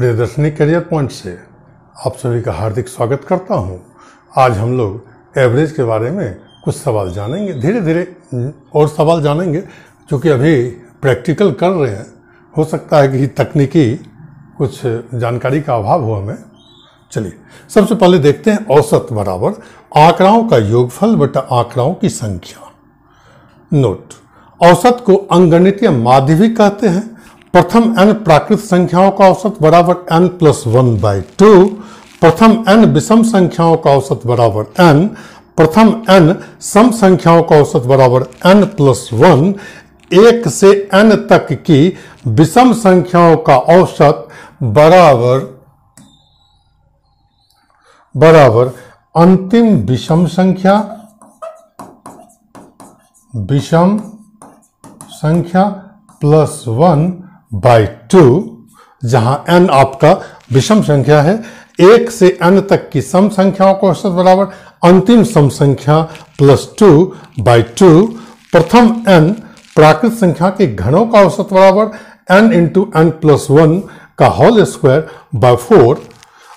Priyadarshini career point से आप सभी का हार्दिक स्वागत करता हूँ। आज हम लोग एवरेज के बारे में कुछ सवाल जानेंगे। धीरे धीरे और सवाल जानेंगे क्योंकि अभी प्रैक्टिकल कर रहे हैं। हो सकता है कि तकनीकी कुछ जानकारी का अभाव हो हमें। चलिए, सबसे पहले देखते हैं औसत बराबर। आंकड़ाओं का योगफल बटा आंकड़ाओं की संख्या। नोट औसत को अंगणितीय माध्य भी कहते हैं। प्रथम एन प्राकृत संख्याओं का औसत बराबर n plus one by two प्रथम एन विषम संख्याओं का औसत बराबर एन प्रथम एन सम संख्याओं का औसत बराबर एन प्लस वन एक से एन तक की विषम संख्याओं का औसत बराबर बराबर अंतिम विषम संख्या विषम संख्या प्लस वन बाई टू जहाँ n आपका विषम संख्या है, एक से n तक की सम संख्याओं को औसत बराबर, अंतिम सम संख्या प्लस टू बाई टू प्रथम n प्राकृत संख्या के घनों का औसत बराबर, n into n plus one का होल स्क्वायर बाय फोर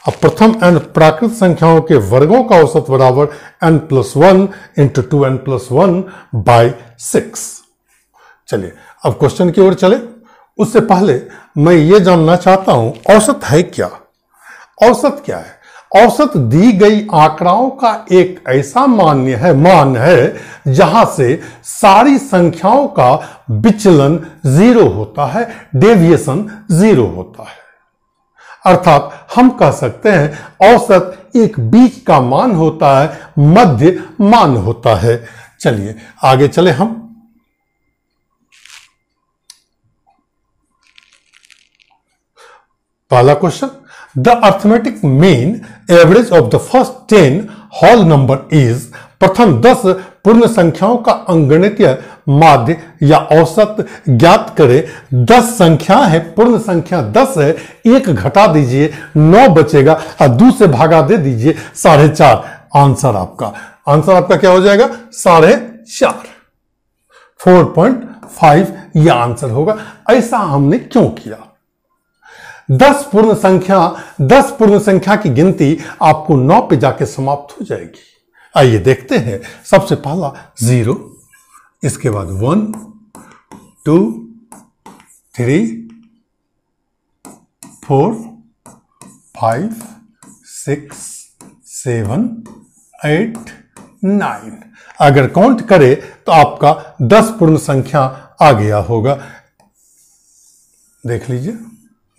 अब प्रथम n प्राकृत संख्याओं के वर्गों का औसत बराबर, n plus one into two n plus one by six चलिए, अब क्वेश्चन की ओर चले। उससे पहले मैं ये जानना चाहता हूँ, औसत है क्या? औसत क्या है? औसत दी गई आंकड़ाओं का एक ऐसा मान्य है, मान है, जहाँ से सारी संख्याओं का विचलन ज़ीरो होता है, डेविएशन ज़ीरो होता है। अर्थात हम कह सकते हैं, औसत एक बीच का मान होता है, मध्य मान होता है। चलिए, आगे चले हम। पहला question the arithmetic mean average of the first ten whole number is प्रथम दस पूर्ण संख्याओं का अंगणितीय माध्य या औसत ज्ञात करें, दस संख्या है, पूर्ण संख्या दस है, एक घटा दीजिए, नौ बचेगा, और दो से भागा दे दीजिए, साढ़े चार। आंसर आपका। आंसर आपका क्या हो जाएगा? साढ़े चार। फोर पॉइंट फाइव यह आंसर होगा। ऐसा हमने क्यों किया? दस पूर्ण संख्या, दस पूर्ण संख्या की गिनती आपको नौ पे जाके समाप्त हो जाएगी। आइए देखते हैं। सबसे पहला, ज़ीरो, इसके बाद one, two, three, four, five, six, seven, eight, nine. अगर काउंट करें तो आपका दस पूर्ण संख्या आ गया होगा। देख लीजिए।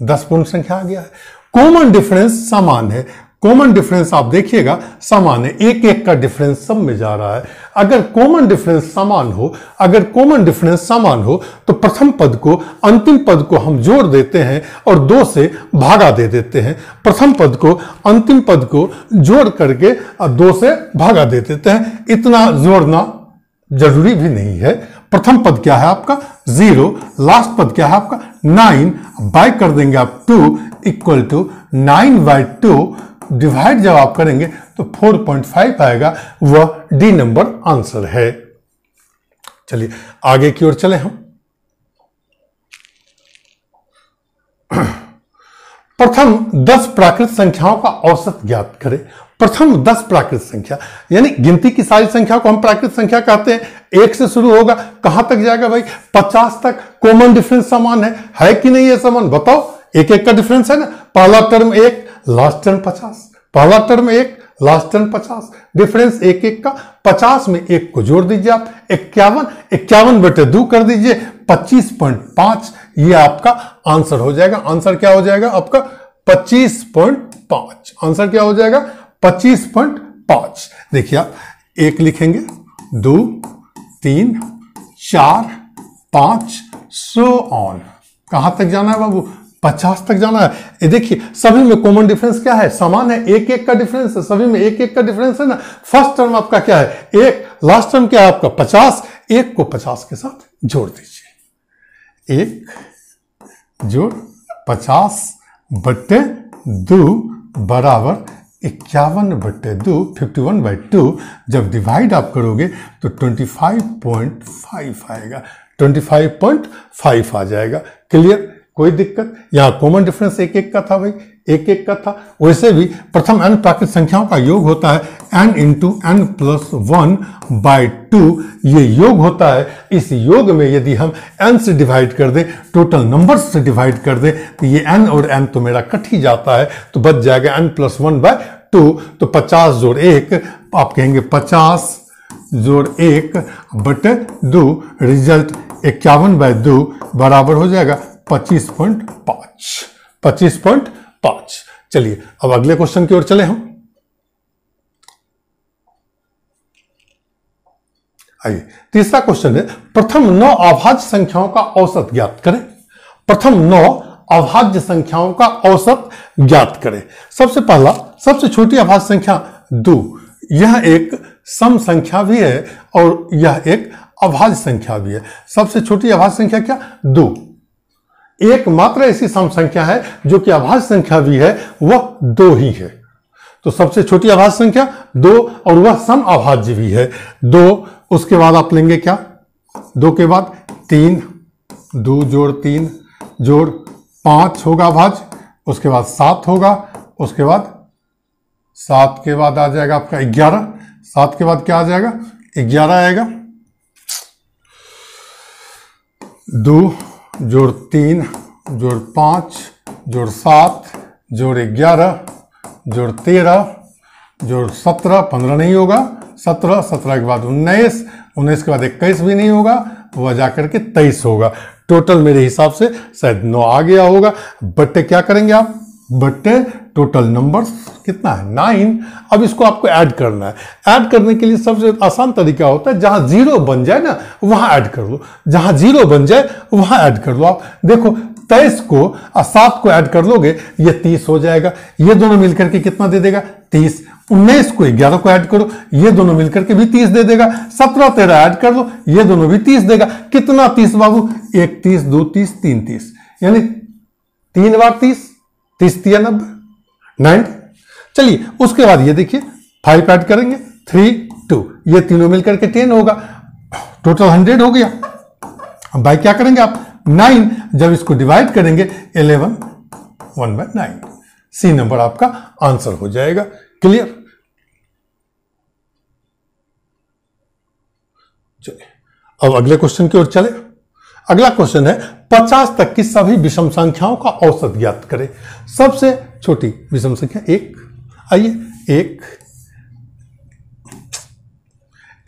दस पूर्ण संख्या आ गया है। कॉमन डिफरेंस समान है। कॉमन डिफरेंस आप देखिएगा, समान है। एक एक का डिफरेंस सब में जा रहा है। अगर कॉमन डिफरेंस समान हो, अगर कॉमन डिफरेंस समान हो तो प्रथम पद को, अंतिम पद को हम जोड़ देते हैं और दो से भागा दे देते हैं। प्रथम पद को, अंतिम पद को जोड़ करके, दो से भागा दे देते हैं। इतना जोड़ना ज़रूरी भी नहीं है। प्रथम पद क्या है आपका? ज़ीरो लास्ट पद क्या है आपका? नाइन बाय कर देंगे आप two equal to nine by two divide जब आप करेंगे तो फोर पॉइंट फाइव आएगा। वह डी नंबर आंसर है। चलिए, आगे की ओर चले हम। प्रथम दस प्राकृत संख्याओं का औसत ज्ञात करें। प्रथम दस प्राकृत संख्या, यानी गिनती की सारी संख्या को हम प्राकृत संख्या कहते हैं। एक से शुरू होगा। कहाँ तक जाएगा भाई? पचास तक। कॉमन डिफरेंस समान है। है कि नहीं है समान? बताओ। एक एक का डिफरेंस है ना? पहला टर्म एक लास्ट टर्म पचास। पहला टर्म एक लास्ट टर्म पचास। डिफरेंस एक एक का। पचास में एक को जोड़ दीजिए आप। इक्यावन। इक्यावन बटे दो कर दीजिए। पच्चीस पॉइंट पाँच। ये आपका आंसर हो जाएगा। आंसर क्या हो जाएगा आपका? पच्चीस पॉइंट पाँच। आंसर क्या हो जाएगा? पच्चीस पॉइंट पाँच। देखिए आप, एक लिखेंगे। दो तीन, चार, पाँच, सो ऑन। कहाँ तक जाना है बाबू? पचास तक जाना है। देखिए, सभी में कॉमन डिफरेंस क्या है? समान है एक एक का डिफरेंस है, सभी में एक एक का डिफरेंस है ना? फ़र्स्ट टर्म आपका क्या है? एक लास्ट टर्म क्या है आपका? पचास। एक को पचास के साथ जोड़ दीजिए। एक, जोड़, पचास बट्टे दो बराबर इक्यावन बट्टे दो फिफ्टी वन बाई टू जब डिवाइड आप करोगे तो ट्वेंटी फाइव पॉइंट फाइव आएगा। ट्वेंटी फाइव पॉइंट फाइव आ जाएगा। क्लियर कोई दिक्कत? यहाँ कॉमन डिफरेंस एक एक का था भाई। एक एक का था। वैसे भी प्रथम एन प्राकृत संख्याओं का योग होता है n into n plus one by two ये योग होता है। इस योग में यदि हम एन से डिवाइड कर दें टोटल नंबर से डिवाइड कर दें तो ये एन और एन तो मेरा कट ही जाता है। तो बच जाएगा n plus one by two तो पचास जोड़ एक, आप कहेंगे पचास जोड़ एक बटे दो रिज़ल्ट इक्यावन बाय दो बराबर हो जाएगा पच्चीस पॉइंट पाँच। पच्चीस पॉइंट पाँच। चलिए, अब अगले क्वेश्चन की ओर चले हम। आइए, तीसरा क्वेश्चन है, प्रथम नौ अभाज्य संख्याओं का औसत ज्ञात करें। प्रथम नौ अभाज्य संख्याओं का औसत ज्ञात करें। सबसे पहला, सबसे छोटी अभाज्य संख्या दो। यह एक सम संख्या भी है और यह एक अभाज्य संख्या भी है। सबसे छोटी अभाज्य संख्या क्या? दो। एकमात्र ऐसी सम संख्या है जो कि अभाज्य संख्या भी है, वह दो ही है। तो सबसे छोटी अभाज्य संख्या, दो, और वह सम अभाज्य भी है। दो, उसके बाद आप लेंगे क्या? दो के बाद तीन, दो जोड़ तीन, जोड़ पाँच होगा अभाज्य उसके बाद सात होगा, उसके बाद सात के बाद आ जाएगा आपका ग्यारह, सात के बाद क्या आ जाएगा? ग्यारह आएगा। दो जोड़ तीन, जोड़ पाँच, जोड़ सात, जोड़ ग्यारह, जोड़ तेरह, जोड़ सत्रह, पंद्रह नहीं होगा। सत्रह सत्रह के बाद उन्नीस उन्नीस के बाद इक्कीस भी नहीं होगा वह जाकर के तेईस होगा। टोटल मेरे हिसाब से शायद नौ आ गया होगा। बट्टे क्या करेंगे आप? बट्टे टोटल नंबर कितना है? नाइन। अब इसको आपको ऐड करना है। ऐड करने के लिए सबसे आसान तरीका होता है, जहाँ ज़ीरो बन जाए ना, वहाँ ऐड कर लो। जहाँ ज़ीरो बन जाए, वहाँ ऐड कर लो आप। देखो, तेईस को और सात को ऐड कर लोगे, ये तीस हो जाएगा। ये दोनों मिलकर के कितना दे देगा? तीस। उन्नीस को ग्यारह को ऐड करो, ये दोनों मिलकर के भी तीस दे देगा। सत्रह, तेरह ऐड कर लो, ये दोनों भी तीस देगा। कितना तीस, बाबू? एक तीस, दो तीस, तीन तीस। यानी तीन बार तीस तीस तिया नाइन चलिए, उसके बाद ये देखिए फाइव ऐड करेंगे थ्री टू ये तीनों मिलकर के टेन होगा। टोटल हंड्रेड हो गया। अब क्या करेंगे आप? नाइन जब इसको डिवाइड करेंगे eleven one by nine C number आपका आंसर हो जाएगा। क्लियर चलिए, अब अगले क्वेश्चन की ओर चले। अगला क्वेश्चन है, पचास तक की सभी विषम संख्याओं का औसत ज्ञात करें। सबसे छोटी विषम संख्या एक। आइए, एक।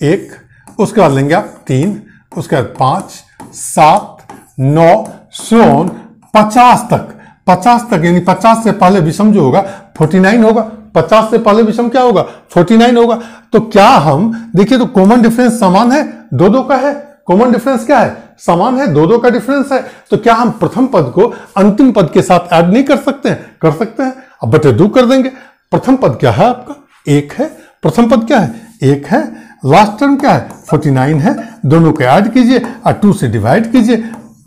एक, उसके बाद लेंगे आप तीन, उसके बाद पाँच, सात, नौ, सोन, पचास तक। पचास तक, यानी पचास से पहले विषम जो होगा, फोर्टी नाइन होगा। पचास से पहले विषम क्या होगा? फोर्टी नाइन होगा। तो क्या हम, देखिए तो कॉमन डिफरेंस समान है दो दो का है कॉमन डिफरेंस क्या है? समान है दो दो का डिफरेंस है तो क्या हम प्रथम पद को अंतिम पद के साथ ऐड नहीं कर सकते हैं? कर सकते हैं। अब बटे दो कर देंगे। प्रथम पद क्या है आपका? एक है। प्रथम पद क्या है? एक है। लास्ट टर्म क्या है? फोर्टी नाइन है। दोनों को ऐड कीजिए और टू से डिवाइड कीजिए।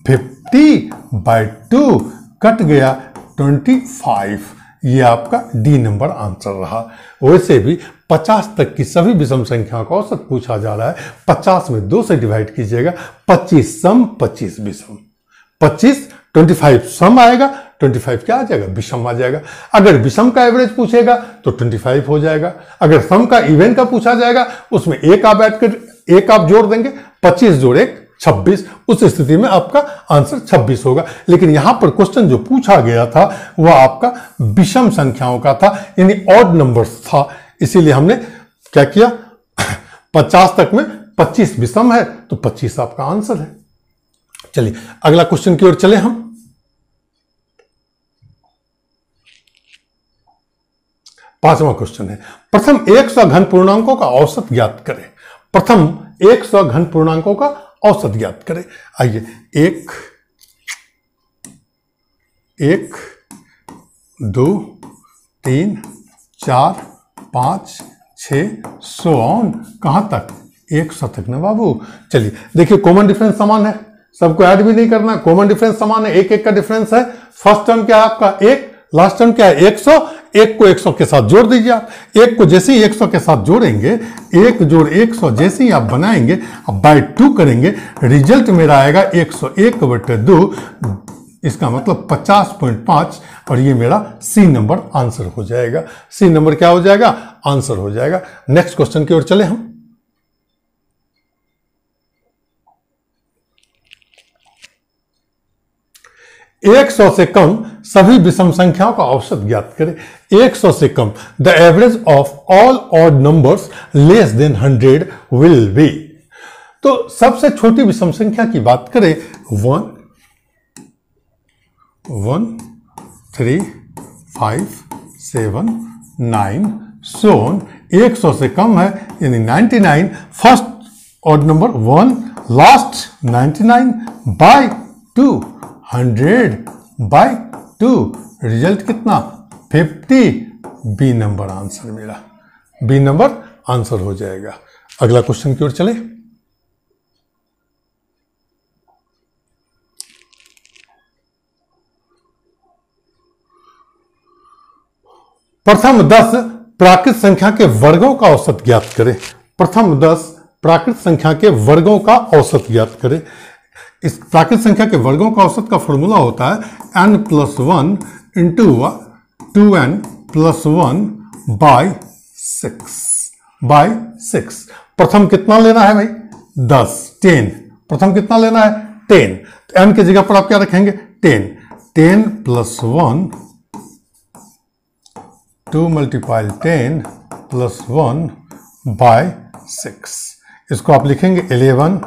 फिफ्टी बाई टू कट गया ट्वेंटी फाइव ये आपका डी नंबर आंसर रहा। वैसे भी 50 तक की सभी विषम संख्याओं का औसत पूछा जा रहा है। 50 में दो से डिवाइड कीजिएगा 25 सम 25 विषम। 25 25 सम आएगा 25 क्या आ जाएगा? विषम आ जाएगा। अगर विषम का एवरेज पूछेगा तो 25 हो जाएगा। अगर सम का इवेंट का पूछा जाएगा, उसमें एक आप ऐड कर, एक आप जोड़ देंगे 25 जोड़ एक 26 उस स्थिति में आपका आंसर 26 होगा। लेकिन यहाँ पर क्वेश्चन जो पूछा गया था, वह आपका विषम संख्याओं का था, यानी ऑड नंबर्स था। इसीलिए हमने क्या किया? 50 तक में 25 विषम है तो 25 आपका आंसर है। चलिए, अगला क्वेश्चन की ओर चले हम। पांचवा क्वेश्चन है। प्रथम 100 घन पूर्णांकों का औसत ज्ञात करें। प्रथम 100 घन पूर्णांकों का औसत ज्ञात करें। आइए, एक एक, दो, तीन, चार, पाँच छ सौ कहाँ तक? एक सौ तक ना बाबू? चलिए, देखिए कॉमन डिफरेंस समान है। सबको ऐड भी नहीं करना कॉमन डिफरेंस समान है एक एक का डिफरेंस है। फ़र्स्ट टर्म क्या है आपका? एक लास्ट टर्म क्या है? 100 एक को 100 के साथ जोड़ दीजिए आप। एक को जैसे ही 100 के साथ जोड़ेंगे, एक जोड़ 100 जैसे ही आप बनाएँगे अब बाय टू करेंगे, रिज़ल्ट मेरा आएगा 101 बटे दो। इसका मतलब 50.5 और ये मेरा सी नंबर आंसर हो जाएगा। सी नंबर क्या हो जाएगा? आंसर हो जाएगा। नेक्स्ट क्वेश्चन की ओर चले हम। एक सौ से कम सभी विषम संख्याओं का औसत ज्ञात करें। एक सौ से कम the average of all odd numbers less than hundred will be तो सबसे छोटी विषम संख्या की बात करें one one three five seven nine so on एक सौ से कम है, यानी ninety nine first odd number one last ninety nine by two hundred by two. Result कितना? फिफ्टी। बी नंबर आंसर मेरा बी नंबर आंसर हो जाएगा। अगला क्वेश्चन की ओर चले। प्रथम दस प्राकृत संख्या के वर्गों का औसत ज्ञात करें। प्रथम दस प्राकृत संख्या के वर्गों का औसत ज्ञात करें। इस प्राकृत संख्या के वर्गों का औसत का फॉर्मूला होता है n plus one into two n plus one by six by six प्रथम कितना लेना है भाई? दस टेन प्रथम कितना लेना है? टेन तो एन की जगह पर आप क्या रखेंगे? Ten ten plus one two multiply ten plus one by six इसको आप लिखेंगे इलेवन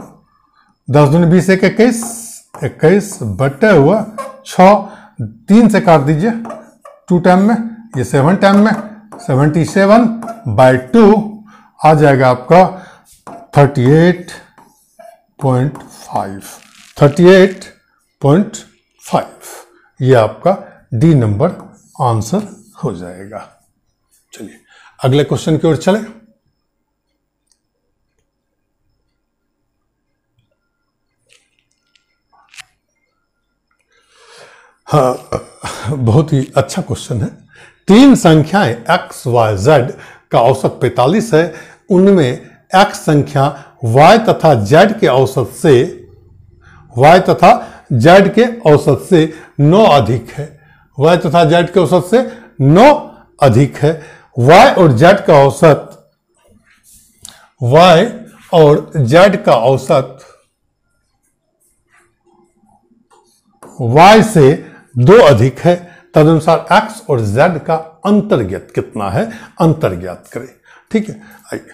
दस दूनी बीस, एक, इक्कीस इक्कीस, बटे हुआ छ, तीन से काट दीजिए, टू टाइम में, ये सेवन टाइम में, सेवेंटी सेवन बाई टू आ जाएगा आपका thirty eight point five. Thirty eight point five. ये आपका डी नंबर आंसर हो जाएगा। चलिए, अगले क्वेश्चन की ओर चले। हाँ बहुत ही अच्छा क्वेश्चन है। तीन संख्याएँ x, y, z का औसत 45 है। उनमें x संख्या y तथा z के औसत से y तथा z के औसत से 9 अधिक है। Y तथा z के औसत से 9 अधिक है। Y और z का औसत y और z का औसत y से दो अधिक है, तदनुसार एक्स और जेड का अंतर्ज्ञात कितना है, अंतर्ज्ञात करें। ठीक है? आइए।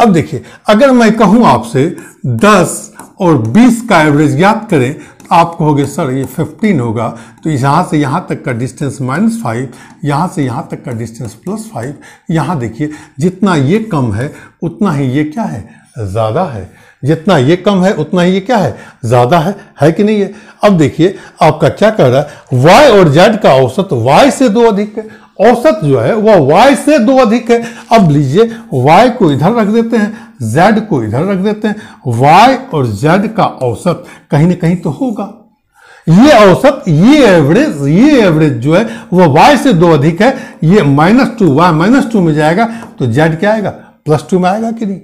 अब देखिए, अगर मैं कहूँ आपसे 10 और 20 का एवरेज ज्ञात करें तो आप कहोगे, सर, ये 15 होगा। तो यहाँ से यहाँ तक का डिस्टेंस माइनस फाइव यहाँ से यहाँ तक का डिस्टेंस प्लस फाइव यहाँ देखिए, जितना ये कम है, उतना ही ये क्या है? ज़्यादा है। जितना ये कम है, उतना ही ये क्या है? ज़्यादा है है कि नहीं है? अब देखिए, आपका क्या कह रहा है? Y और z का औसत y से दो अधिक है। औसत जो है, वह y से दो अधिक है। अब लीजिए, y को इधर रख देते हैं, z को इधर रख देते हैं। Y और z का औसत कहीं ना कहीं तो होगा। ये औसत, ये एवरेज ये एवरेज जो है, वह y से दो अधिक है। ये minus two y minus two में जाएगा तो z क्या आएगा? प्लस टू में आएगा कि नहीं?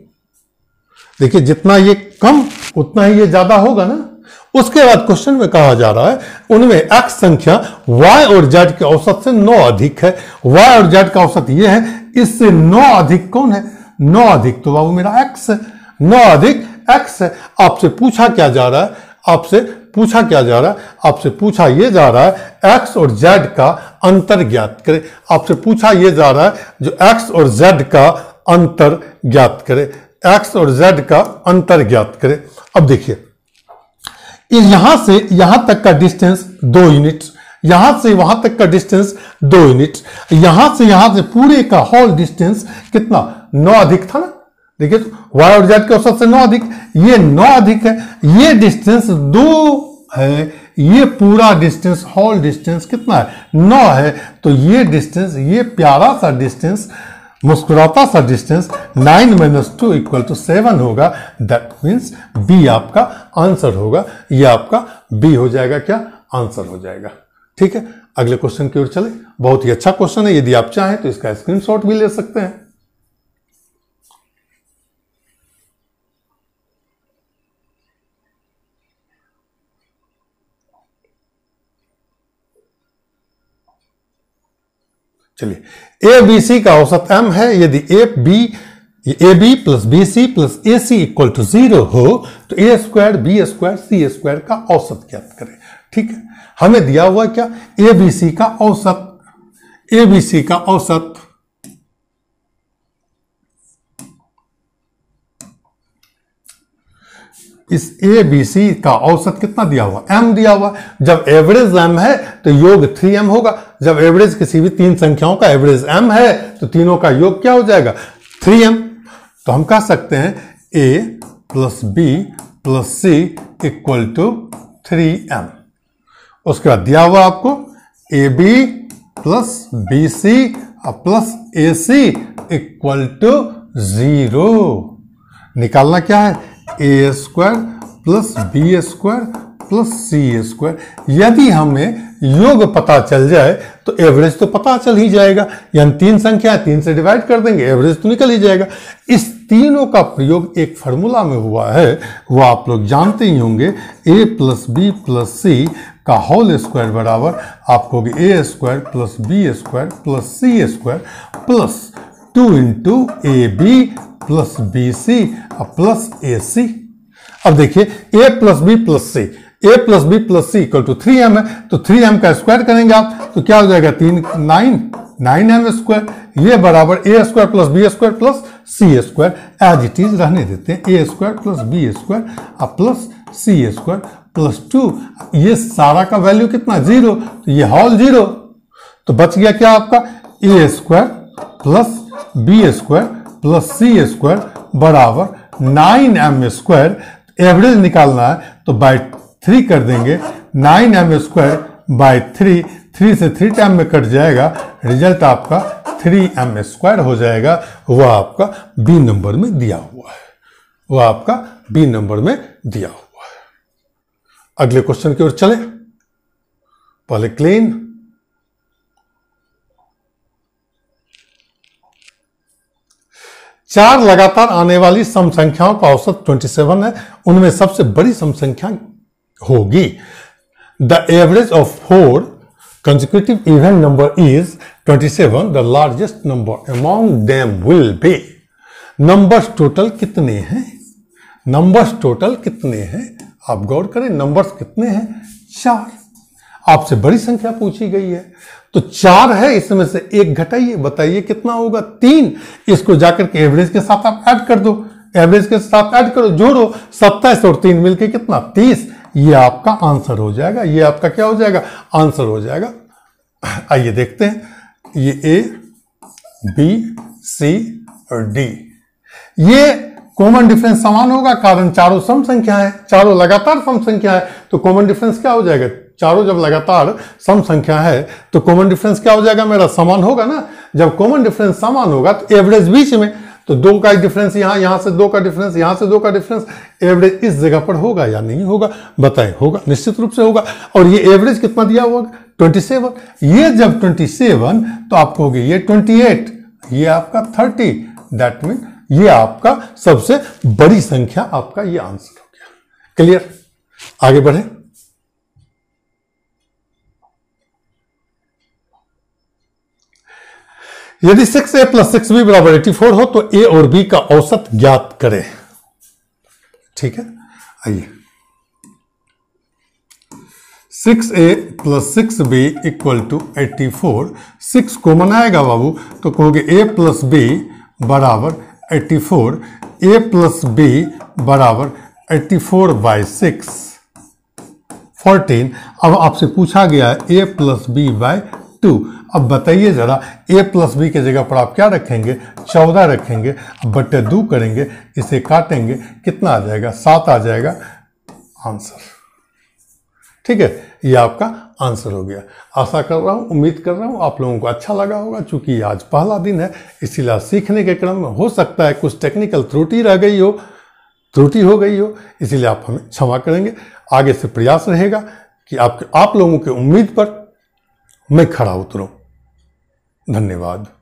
देखिए, जितना ये कम, उतना ही ये ज़्यादा होगा ना? उसके बाद क्वेश्चन में कहा जा रहा है, उनमें x संख्या y और z के औसत से 9 अधिक है। Y और z का औसत ये है, इससे 9 अधिक कौन है? 9 अधिक तो बाबू मेरा x है। 9 अधिक x है। आपसे पूछा क्या जा रहा है? आपसे पूछा क्या जा रहा है? आपसे पूछा यह जा रहा है, x और z का अंतर ज्ञात करें। आपसे पूछा यह जा रहा है, जो x और z का अंतर ज्ञात करें। एक्स और जेड का अंतर ज्ञात करें। अब देखिए यहाँ से यहाँ तक का डिस्टेंस दो यूनिट यहाँ से वहाँ तक का डिस्टेंस दो यूनिट यहाँ से यहाँ से पूरे का होल डिस्टेंस कितना? नौ अधिक था ना? देखिए तो वाई और जेड के औसत से नौ अधिक, ये नौ अधिक है, ये डिस्टेंस दो है, ये पूरा डिस्टेंस, होल डिस्टेंस कितना है? नौ है। तो ये डिस्टेंस, ये प्यारा सा डिस्टेंस मुस्कुराता सा distance nine minus two equal to seven होगा। दैट मीन्स बी आपका आंसर होगा। या आपका बी हो जाएगा क्या? आंसर हो जाएगा। ठीक है? अगले क्वेश्चन की ओर चले। बहुत ही अच्छा क्वेश्चन है। यदि आप चाहें तो इसका स्क्रीनशॉट भी ले सकते हैं। चलिए ए बी सी का औसत एम है, यदि a b a b plus b c plus a c equal to zero हो तो a square b square c square का औसत ज्ञात करें। ठीक है? हमें दिया हुआ क्या? ए बी सी का औसत। ए बी सी का औसत। इस ए बी सी का औसत कितना दिया हुआ? एम दिया हुआ। जब एवरेज एम है तो योग थ्री एम होगा। जब एवरेज किसी भी तीन संख्याओं का एवरेज एम है तो तीनों का योग क्या हो जाएगा? थ्री एम तो हम कह सकते हैं a plus b plus c equal to three m उसके बाद दिया हुआ आपको a b plus b c plus a c equal to zero निकालना क्या है? A square plus b square plus c square यदि हमें योग पता चल जाए तो एवरेज तो पता चल ही जाएगा। यानी तीन संख्या तीन से डिवाइड कर देंगे एवरेज तो निकल ही जाएगा। इस तीनों का प्रयोग एक फार्मूला में हुआ है। वो आप लोग जानते ही होंगे A plus B plus C का होल स्क्वायर बराबर आपको A square plus B square plus C square plus two into A B plus B C plus A C. अब देखिए, A plus B plus C. A plus B plus C equal to three M है तो three M का square करेंगे आप तो क्या हो जाएगा? तीन नाइन नाइन एम स्क्वायर ये बराबर A square plus B square plus C square as it is रहने देते हैं। A square plus B square plus C square plus two ये सारा का वैल्यू कितना? ज़ीरो तो ये हॉल ज़ीरो तो बच गया क्या आपका? A square plus B square plus C square बराबर नाइन एम स्क्वायर एवरेज निकालना है तो बाय थ्री कर देंगे। Nine M square by three three से थ्री टाइम में कट जाएगा रिज़ल्ट आपका थ्री एम स्क्वायर हो जाएगा। वह आपका बी नंबर में दिया हुआ है। वह आपका बी नंबर में दिया हुआ है। अगले क्वेश्चन की ओर चले। पहले क्लीन चार लगातार आने वाली सम संख्याओं का औसत 27 है। उनमें सबसे बड़ी सम संख्या होगी। The average of four consecutive even number is 27 the largest number among them will be numbers total कितने हैं? नंबर्स टोटल कितने हैं? आप गौर करें नंबर्स कितने हैं? चार। आपसे बड़ी संख्या पूछी गई है। तो चार है, इसमें से एक घटाइए, बताइए कितना होगा। तीन, इसको जाकर के एवरेज के साथ आप ऐड कर दो। एवरेज के साथ ऐड करो, जोड़ो। सत्ताईस और तीन मिलके कितना? तीस। ये आपका आंसर हो जाएगा। ये आपका क्या हो जाएगा? आंसर हो जाएगा। आइए देखते हैं। ये ए बी सी और डी ये कॉमन डिफरेंस समान होगा, कारण चारों सम संख्या है, चारों लगातार सम संख्या है। तो कॉमन डिफरेंस क्या हो जाएगा? चारों जब लगातार सम संख्या है तो कॉमन डिफरेंस क्या हो जाएगा? मेरा समान होगा ना? जब कॉमन डिफरेंस समान होगा तो एवरेज बीच में तो दो का डिफरेंस यहाँ यहाँ से दो का डिफरेंस यहाँ से दो का डिफरेंस एवरेज इस जगह पर होगा या नहीं होगा? बताएँ, होगा, निश्चित रूप से होगा। और ये एवरेज कितना दिया हुआ? ट्वेंटी सेवन ये जब ट्वेंटी सेवन तो आपको होगी ये ट्वेंटी एट ये आपका थर्टी दैट मीन ये आपका सबसे बड़ी संख्या, आपका ये आंसर हो गया। क्लियर आगे बढ़े। यदि six A plus six B बराबर एटी फोर हो तो ए और बी का औसत ज्ञात करें। ठीक है? आइए। Six A plus six B equal to eighty four six common आएगा बाबू तो कहोगे ए प्लस बी बराबर eighty four A plus B बराबर eighty four by six fourteen अब आपसे पूछा गया A plus B by two अब बताइए जरा ए प्लस बी के जगह पर आप क्या रखेंगे? चौदह रखेंगे बट्टे दो करेंगे, इसे काटेंगे, कितना आ जाएगा? सात आ जाएगा। आंसर। ठीक है, ये आपका आंसर हो गया। आशा कर रहा हूँ, उम्मीद कर रहा हूँ आप लोगों को अच्छा लगा होगा चूँकि आज पहला दिन है, इसीलिए सीखने के क्रम में हो सकता है कुछ टेक्निकल त्रुटि रह गई हो, त्रुटि हो गई हो, इसीलिए आप हमें क्षमा करेंगे। आगे से प्रयास रहेगा कि आप आप लोगों की उम्मीद पर मैं खड़ा उतरूं। धन्यवाद।